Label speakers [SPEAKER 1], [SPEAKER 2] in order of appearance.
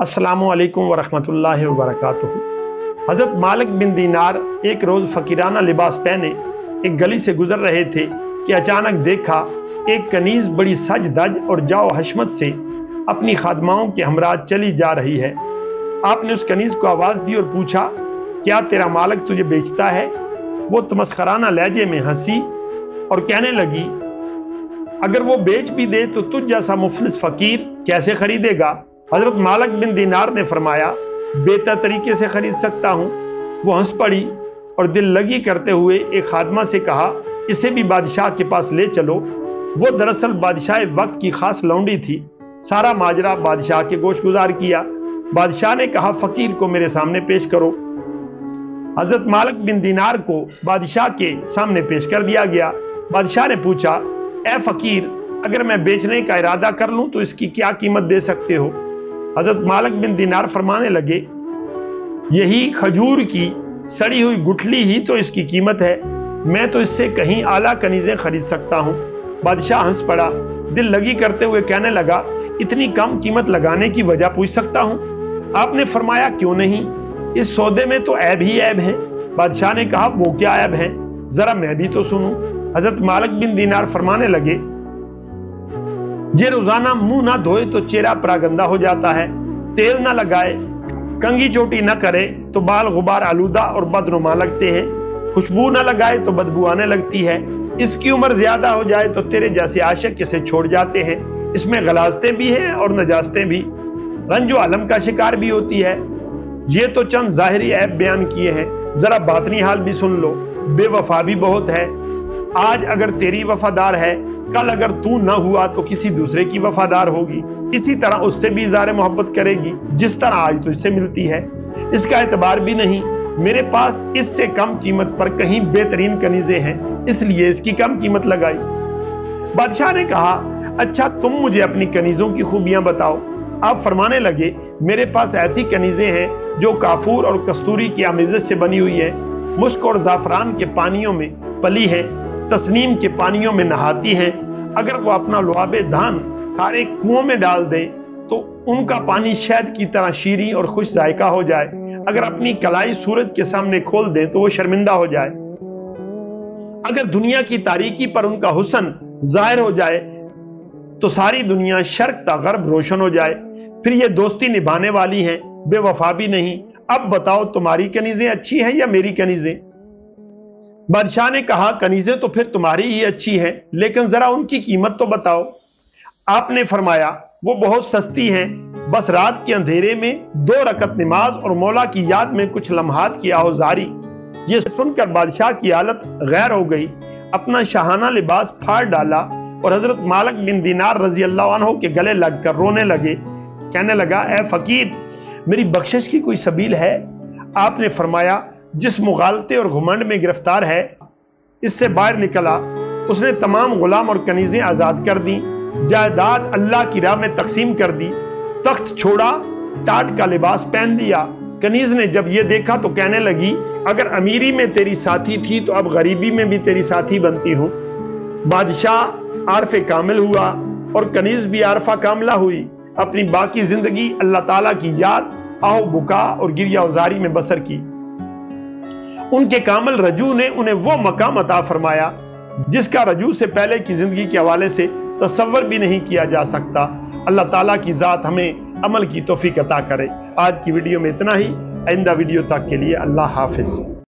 [SPEAKER 1] असलकम वरहमल वबरक हज़रत मालिक बिन दीनार एक रोज़ फ़कीराना लिबास पहने एक गली से गुजर रहे थे कि अचानक देखा एक कनीज़ बड़ी सज दज और जाओ हशमत से अपनी खादमाओं के हमरा चली जा रही है। आपने उस कनीज़ को आवाज़ दी और पूछा, क्या तेरा मालिक तुझे बेचता है? वो तमस्खराना लहजे में हँसी और कहने लगी, अगर वो बेच भी दे तो तुझ जैसा मुफलिस फ़कीर कैसे खरीदेगा? हज़रत मालक बिन दीनार ने फरमाया, बेहतर तरीके से खरीद सकता हूँ। वो हंस पड़ी और दिल लगी करते हुए एक खादमा से कहा, इसे भी बादशाह के पास ले चलो। वो दरअसल बादशाह वक्त की खास लौंडी थी। सारा माजरा बादशाह के गोश गुजार किया। बादशाह ने कहा, फकीर को मेरे सामने पेश करो। हज़रत मालक बिन दीनार को बादशाह के सामने पेश कर दिया गया। बादशाह ने पूछा, ए फकीर, अगर मैं बेचने का इरादा कर लूँ तो इसकी क्या कीमत दे सकते हो? हज़रत मालक बिन दिनार फरमाने लगे, यही खजूर की सड़ी हुई गुठली ही तो इसकी कीमत है, मैं तो इससे कहीं आला कनीजें खरीद सकता हूँ। बादशाह हंस पड़ा, दिल लगी करते हुए कहने लगा, इतनी कम कीमत लगाने की वजह पूछ सकता हूँ? आपने फरमाया, क्यों नहीं? इस सौदे में तो ऐब ही ऐब है। बादशाह ने कहा, वो क्या ऐब है? जरा मैं भी तो सुनूं। हज़रत मालक बिन दीनार फरमाने लगे जे रोज़ाना मुँह ना धोए तो चेहरा प्रागंदा हो जाता है। तेल ना लगाए, कंगी चोटी ना करे तो बाल गुबार आलूदा और बदनुमा लगते हैं। खुशबू ना लगाए तो बदबू आने लगती है। इसकी उम्र ज़्यादा हो जाए तो तेरे जैसे आशक इसे छोड़ जाते हैं। इसमें गलाजते भी हैं और नजाजते भी। रंजो आलम का शिकार भी होती है। ये तो चंद जाहिरी ऐप बयान किए हैं। जरा बातनी हाल भी सुन लो। बेवफा भी बहुत है। आज अगर तेरी वफादार है, कल अगर तू ना हुआ तो किसी दूसरे की वफादार होगी। इसी तरह उससे भी इजार मोहब्बत करेगी, जिस तरह आज तुझसे मिलती है। इसका एतबार भी नहीं, मेरे पास इससे कम कीमत पर कहीं बेहतरीन कनीजे हैं, इसलिए इसकी कम कीमत लगाई। बादशाह ने कहा अच्छा तुम मुझे अपनी कनीजों की खूबियाँ बताओ। आप फरमाने लगे, मेरे पास ऐसी कनीजें हैं, जो काफूर और कस्तूरी की आमेजत से बनी हुई है। मुश्क और जाफरान के पानियों में पली है। तस्नीम के पानियों में नहाती हैं। अगर वो अपना लुआबे धान खारे कुओं में डाल दें तो उनका पानी शहद की तरह शीरी और खुश जायका हो जाए। अगर अपनी कलाई सूरज के सामने खोल दें तो वो शर्मिंदा हो जाए। अगर दुनिया की तारीकी पर उनका हुसन ज़ाहिर हो जाए तो सारी दुनिया शर्क का गर्भ रोशन हो जाए। फिर ये दोस्ती निभाने वाली है, बेवफा भी नहीं। अब बताओ, तुम्हारी कनीजें अच्छी हैं या मेरी कनीजें? बादशाह ने कहा, कनीजें तो फिर तुम्हारी ही अच्छी हैं, लेकिन जरा उनकी कीमत तो बताओ। आपने फरमाया, वो बहुत सस्ती हैं। बस रात के अंधेरे में दो रकत नमाज़ और मौला की याद में कुछ लम्हात की आहुजारी ये सुनकर बादशाह की हालत गैर हो गई। अपना शाहाना लिबास फाड़ डाला और हज़रत मालक बिन दीनार रज़ी अल्लाह के गले लगकर रोने लगे। कहने लगा, ए फकीर, मेरी बख्शिश की कोई सबील है? आपने फरमाया जिस मुगालते और घुमंड में गिरफ़्तार है, इससे बाहर निकला। उसने तमाम गुलाम और कनीजें आज़ाद कर दी, जायदाद अल्लाह की राह में तकसीम कर दी, तख्त छोड़ा, टाट का लिबास पहन दिया। कनीज ने जब यह देखा तो कहने लगी, अगर अमीरी में तेरी साथी थी तो अब गरीबी में भी तेरी साथी बनती हूँ। बादशाह आरफ कामिल हुआ और कनीज भी आरफा कामला हुई। अपनी बाकी ज़िंदगी अल्लाह ताला की याद, आहो बुका और गिरिया उजारी में बसर की। उनके कामल रजू ने उन्हें वो मकाम अता फरमाया, जिसका रजू से पहले की ज़िंदगी के हवाले से तस्वर भी नहीं किया जा सकता। अल्लाह ताला की ज़ात हमें अमल की तोफ़ी अता करे। आज की वीडियो में इतना ही। आइंदा वीडियो तक के लिए अल्लाह हाफिज़।